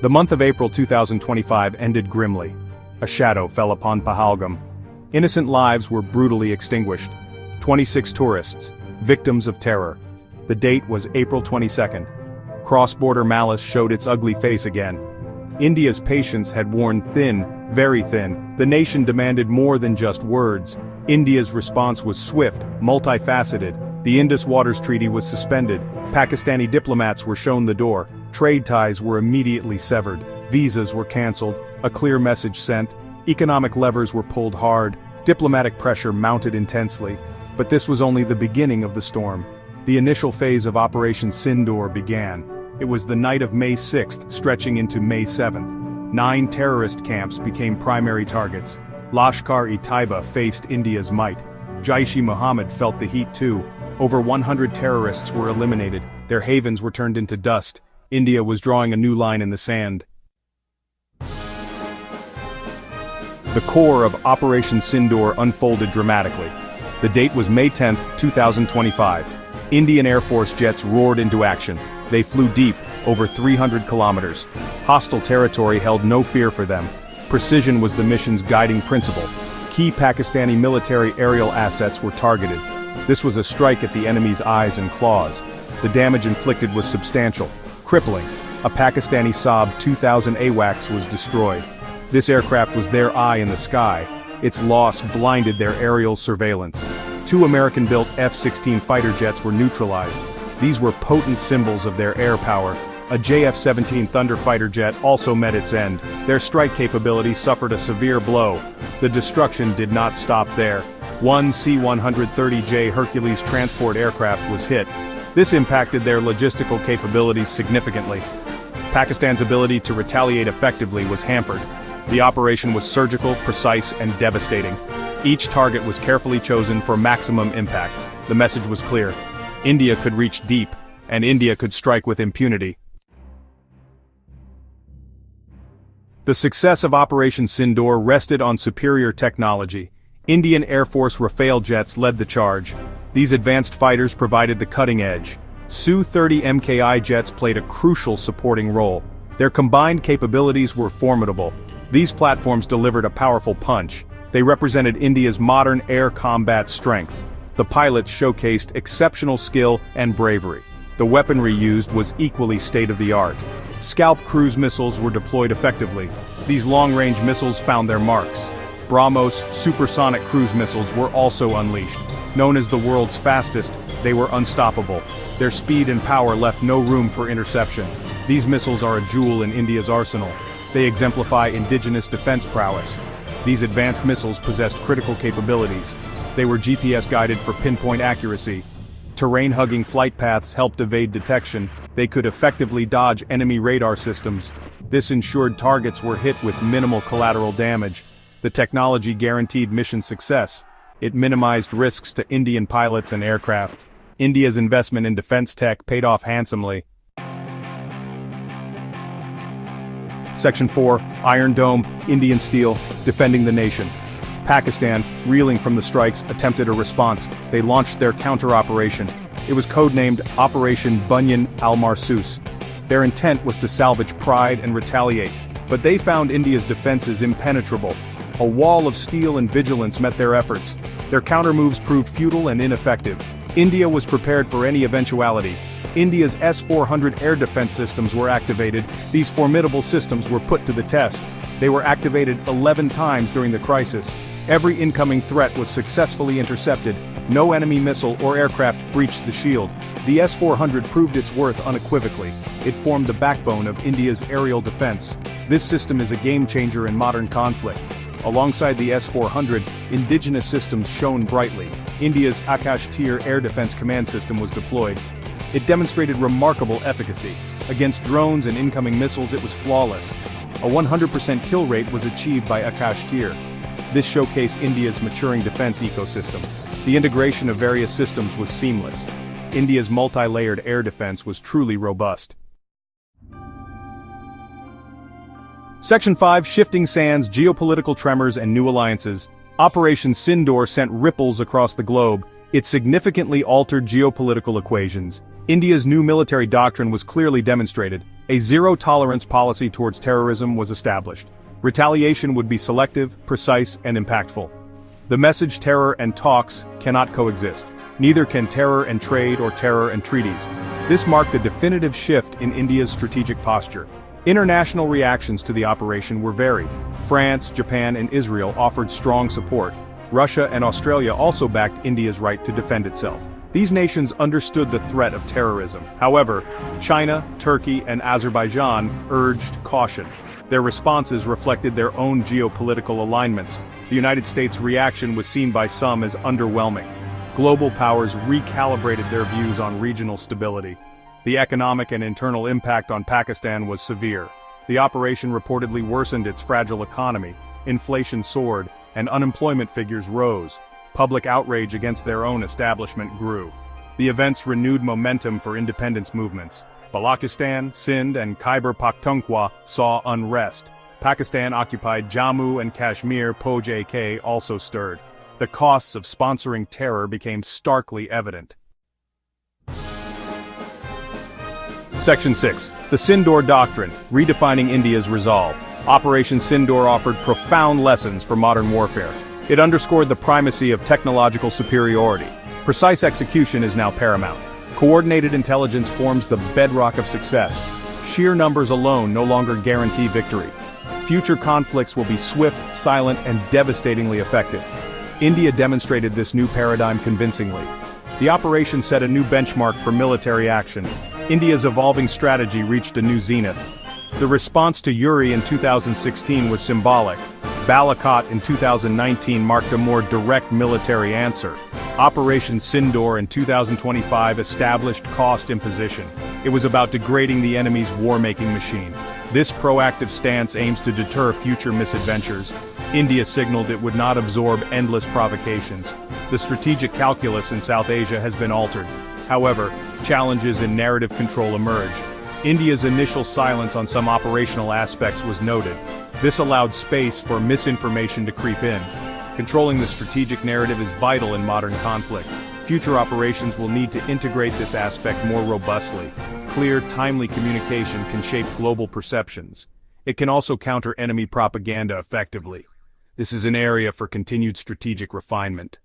The month of April 2025 ended grimly. A shadow fell upon Pahalgam. Innocent lives were brutally extinguished. 26 tourists, victims of terror. The date was April 22nd. Cross-border malice showed its ugly face again. India's patience had worn thin, very thin. The nation demanded more than just words. India's response was swift, multifaceted. The Indus Waters Treaty was suspended. Pakistani diplomats were shown the door. Trade ties were immediately severed. Visas were cancelled. A clear message sent. Economic levers were pulled hard. Diplomatic pressure mounted intensely. But this was only the beginning of the storm. The initial phase of Operation Sindoor began. It was the night of May 6th stretching into May 7th. Nine terrorist camps became primary targets. Lashkar-e-Taiba faced India's might. Jaish-e-Mohammed felt the heat too. Over 100 terrorists were eliminated, their havens were turned into dust. India was drawing a new line in the sand. The core of Operation Sindoor unfolded dramatically. The date was May 10, 2025. Indian Air Force jets roared into action. They flew deep, over 300 kilometers. Hostile territory held no fear for them. Precision was the mission's guiding principle. Key Pakistani military aerial assets were targeted. This was a strike at the enemy's eyes and claws. The damage inflicted was substantial, crippling. A Pakistani Saab 2000 AWACS was destroyed. This aircraft was their eye in the sky. Its loss blinded their aerial surveillance. Two American-built F-16 fighter jets were neutralized. These were potent symbols of their air power, a JF-17 Thunder fighter jet also met its end. Their strike capability suffered a severe blow. The destruction did not stop there. One C-130J Hercules transport aircraft was hit. This impacted their logistical capabilities significantly. Pakistan's ability to retaliate effectively was hampered. The operation was surgical, precise, and devastating. Each target was carefully chosen for maximum impact. The message was clear. India could reach deep, and India could strike with impunity. The success of Operation Sindoor rested on superior technology. Indian Air Force Rafale jets led the charge. These advanced fighters provided the cutting edge. Su-30 MKI jets played a crucial supporting role. Their combined capabilities were formidable. These platforms delivered a powerful punch. They represented India's modern air combat strength. The pilots showcased exceptional skill and bravery. The weaponry used was equally state-of-the-art. Scalp cruise missiles were deployed effectively. These long-range missiles found their marks. BrahMos supersonic cruise missiles were also unleashed. Known as the world's fastest, they were unstoppable. Their speed and power left no room for interception. These missiles are a jewel in India's arsenal. They exemplify indigenous defense prowess. These advanced missiles possessed critical capabilities. They were GPS-guided for pinpoint accuracy, Terrain-hugging flight paths helped evade detection, they could effectively dodge enemy radar systems. This ensured targets were hit with minimal collateral damage. The technology guaranteed mission success. It minimized risks to Indian pilots and aircraft. India's investment in defense tech paid off handsomely. Section 4, Iron Dome, Indian Steel, defending the nation. Pakistan, reeling from the strikes, attempted a response. They launched their counter-operation. It was codenamed Operation Bunyan al-Marsoos. Their intent was to salvage pride and retaliate, but they found India's defenses impenetrable. A wall of steel and vigilance met their efforts. Their counter-moves proved futile and ineffective. India was prepared for any eventuality. India's S-400 air defense systems were activated. These formidable systems were put to the test. They were activated 11 times during the crisis. Every incoming threat was successfully intercepted, no enemy missile or aircraft breached the shield. The S-400 proved its worth unequivocally. It formed the backbone of India's aerial defense. This system is a game-changer in modern conflict. Alongside the S-400, indigenous systems shone brightly. India's Akashteer air defense command system was deployed. It demonstrated remarkable efficacy. Against drones and incoming missiles it was flawless. A 100% kill rate was achieved by Akashteer. This showcased India's maturing defense ecosystem. The integration of various systems was seamless. India's multi-layered air defense was truly robust. Section 5 Shifting Sands, Geopolitical Tremors and New Alliances. Operation Sindoor sent ripples across the globe. It significantly altered geopolitical equations. India's new military doctrine was clearly demonstrated. A zero-tolerance policy towards terrorism was established. Retaliation would be selective, precise, and impactful. The message terror and talks cannot coexist. Neither can terror and trade or terror and treaties. This marked a definitive shift in India's strategic posture. International reactions to the operation were varied. France, Japan, and Israel offered strong support. Russia and Australia also backed India's right to defend itself. These nations understood the threat of terrorism. However, China, Turkey, and Azerbaijan urged caution. Their responses reflected their own geopolitical alignments. The United States' reaction was seen by some as underwhelming. Global powers recalibrated their views on regional stability. The economic and internal impact on Pakistan was severe. The operation reportedly worsened its fragile economy, inflation soared, and unemployment figures rose. Public outrage against their own establishment grew. The events renewed momentum for independence movements. Balochistan, Sindh, and Khyber Pakhtunkhwa saw unrest. Pakistan-occupied Jammu and Kashmir POJ-AK also stirred. The costs of sponsoring terror became starkly evident. Section 6. The Sindoor Doctrine, redefining India's resolve. Operation Sindoor offered profound lessons for modern warfare. It underscored the primacy of technological superiority. Precise execution is now paramount. Coordinated intelligence forms the bedrock of success. Sheer numbers alone no longer guarantee victory. Future conflicts will be swift, silent, and devastatingly effective. India demonstrated this new paradigm convincingly. The operation set a new benchmark for military action. India's evolving strategy reached a new zenith. The response to Uri in 2016 was symbolic. Balakot in 2019 marked a more direct military answer. Operation Sindoor in 2025 established cost imposition. It was about degrading the enemy's war-making machine. This proactive stance aims to deter future misadventures. India signaled it would not absorb endless provocations. The strategic calculus in South Asia has been altered. However, challenges in narrative control emerge. India's initial silence on some operational aspects was noted. This allowed space for misinformation to creep in. Controlling the strategic narrative is vital in modern conflict. Future operations will need to integrate this aspect more robustly. Clear, timely communication can shape global perceptions. It can also counter enemy propaganda effectively. This is an area for continued strategic refinement.